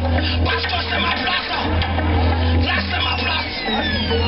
Que c'est ma place. Là, c'est ma place.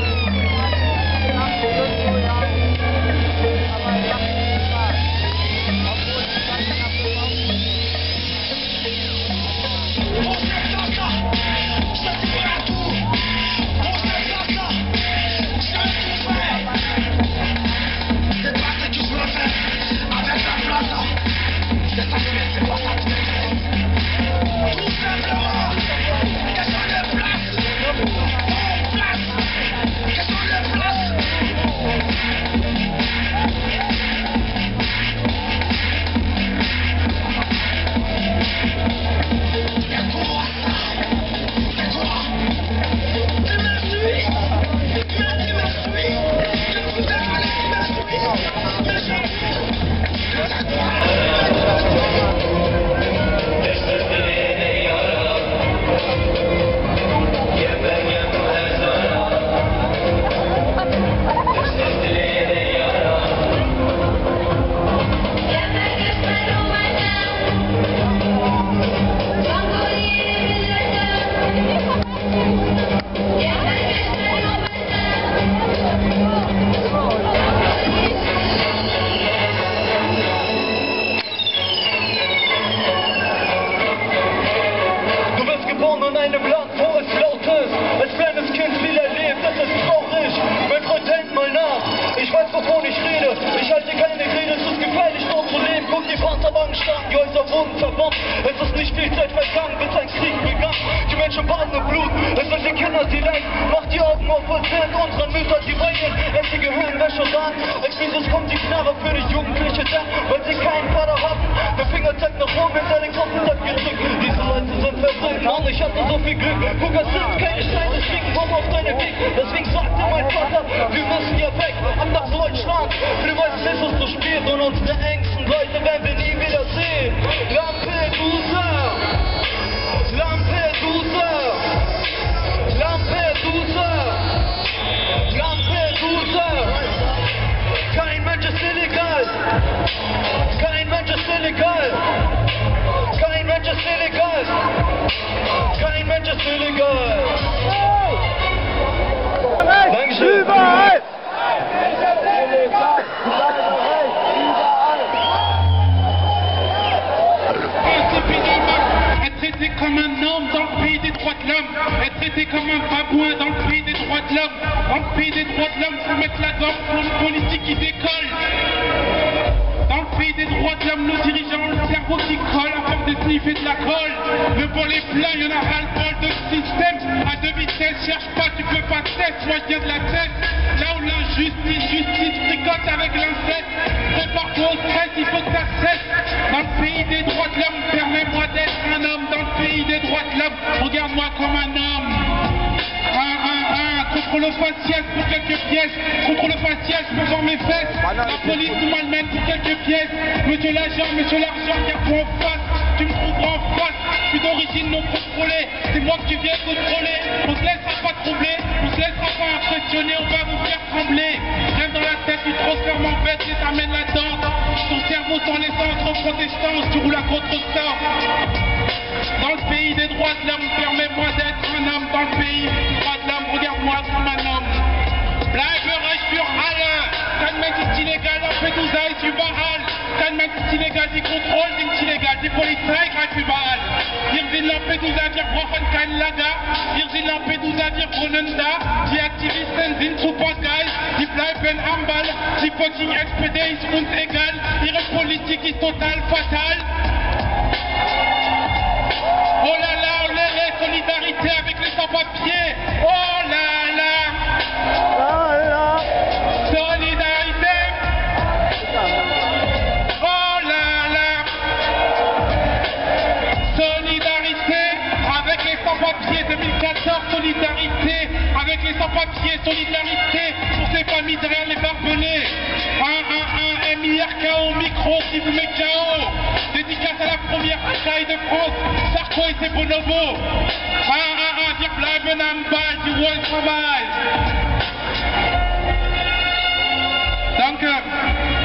Stark, die Häuser wurden verbombt. Es ist nicht viel Zeit vergangen, bis ein Krieg begann. Die Menschen baden im Blut, es sind die Kinder, die leiden. Mach die Augen auf und sind unseren Mütter, die weinen. Es die Gehirnwäsche dann. Als nächstes kommt die Knarre für die Jugendliche dann, weil sie keinen Vater haben. Der Finger zeigt nach oben, hinter den Kopf hat gedrückt. Diese Leute sind verrückt, Mann, ich hatte so viel Glück. Guck, es sind keine Steine, fliegen komm auf deinen Weg. Deswegen wir müssen hier weg, ab nach Deutschland. Für Weißen ist es zu spät und unsere engsten Leute werden wir nie wieder sehen. Lampedusa, l'homme, être traité comme un babouin dans le pays des droits de l'homme. Dans le pays des droits de l'homme, faut mettre la gomme pour une politique qui décolle. Dans le pays des droits de l'homme, nos dirigeants ont le cerveau qui colle à force de sniffer de la colle. Le volet plein, il y en a ras-le-bol de système. À deux vitesses, cherche pas, tu peux pas tester, moi de la tête. Là où l'injustice, justice tricote avec l'inceste. Prépare-toi au stress, il faut que ça cesse. Dans le pays des droits de l'homme, permets-moi d'être un homme. Regarde-moi comme un homme. Un, un, un, contre le faciès pour quelques pièces, contre le faciès pour voir mes fesses. La police nous malmène pour quelques pièces. Monsieur l'agent, monsieur l'argent, regarde-toi en face. Tu me trouveras en face. Je suis d'origine non contrôlée. C'est moi que tu viens contrôler. On se laissera pas troubler, on se laissera pas impressionner, on va vous faire trembler. Rien dans la tête, tu transformes en bête et t'amènes la danse. Ton cerveau sans l'essence, en protestance, tu roules à contre-sort. Dans le pays des droits de l'homme, permets-moi d'être un homme. Dans le pays des droits de l'homme, regarde-moi comme un homme. Für alle. Kein Mensch ist illegal, Lampedusa ist überall. Kein Mensch ist illegal, die Kontrollen sind illegal, die Polizei greift überall. Wir sind Lampedusa, brauchen kein Lager. Wir sind Lampedusa, wir wohnen da. Die Aktivisten sind super geil, die bleiben am Ball. Fucking SPD ist uns egal, ihre Politik ist total fatal. Sans-papiers 2014, solidarité avec les sans-papiers, solidarité pour ces familles derrière les barbelés. Un, un, un, MIRKO micro qui vous met KO. Dédicace à la première bataille de France, Sarko et ses bonobos. Un, un, un, wir bleiben am Ball, die wollen travail. Danke.